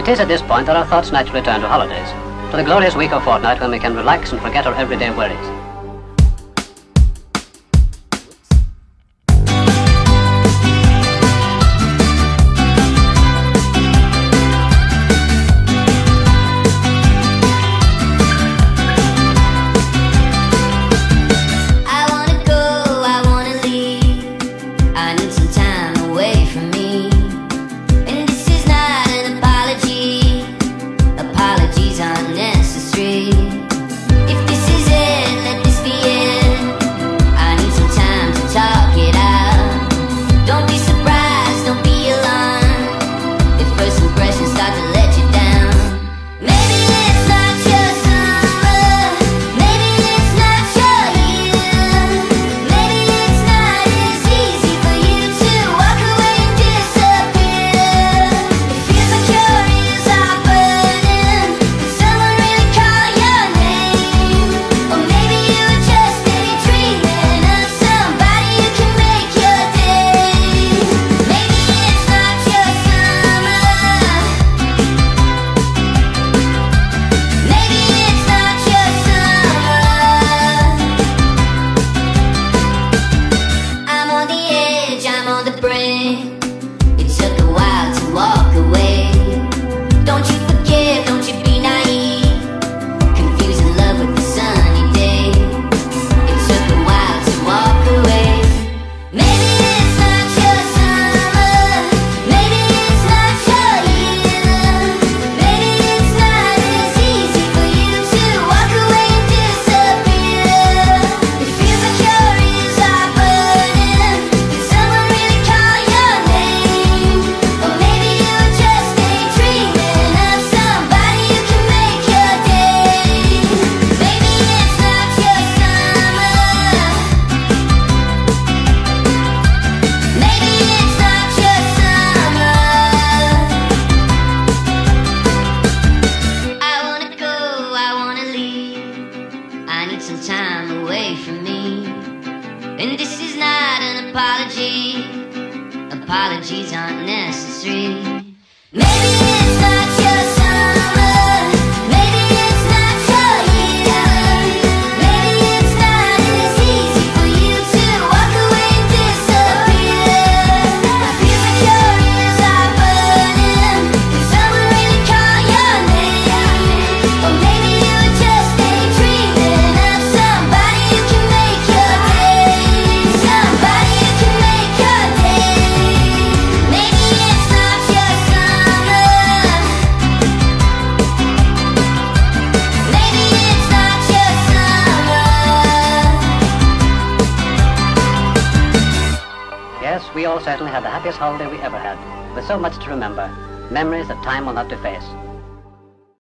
It is at this point that our thoughts naturally turn to holidays, to the glorious week or fortnight when we can relax and forget our everyday worries. And this is not an apology. Apologies aren't necessary. We all certainly had the happiest holiday we ever had, with so much to remember, memories that time will not deface.